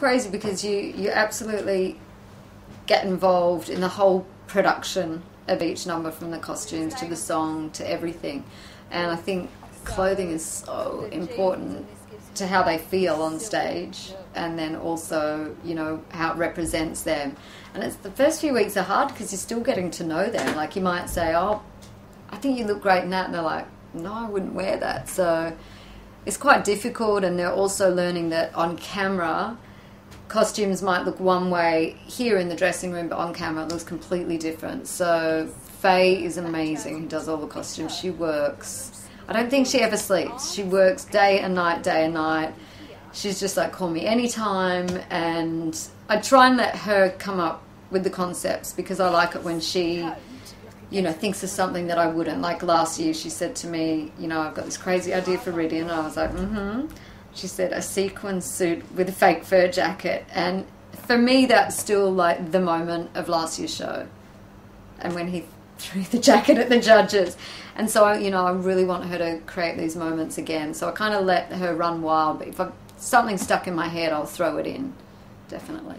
crazy because you you absolutely get involved in the whole production of each number, from the costumes to the song to everything, and I think clothing is so important to how they feel on stage and then also you know how it represents them. And it's the first few weeks are hard because you're still getting to know them. Like you might say oh i think you look great in that and they're like no i wouldn't wear that. So it's quite difficult and they're also learning that on camera costumes might look one way here in the dressing room but on camera it looks completely different so faye is amazing who does all the costumes she works I don't think she ever sleeps. She works day and night, day and night. She's just like, call me anytime. And I try and let her come up with the concepts because I like it when she, you know, thinks of something that I wouldn't. Like last year, she said to me, you know, I've got this crazy idea for Rhydian. And I was like, mm hmm. She said, a sequin suit with a fake fur jacket. And for me, that's still like the moment of last year's show. And when he threw the jacket at the judges. And so, you know, I really want her to create these moments again. So I kind of let her run wild. But if I, something's stuck in my head, I'll throw it in, definitely.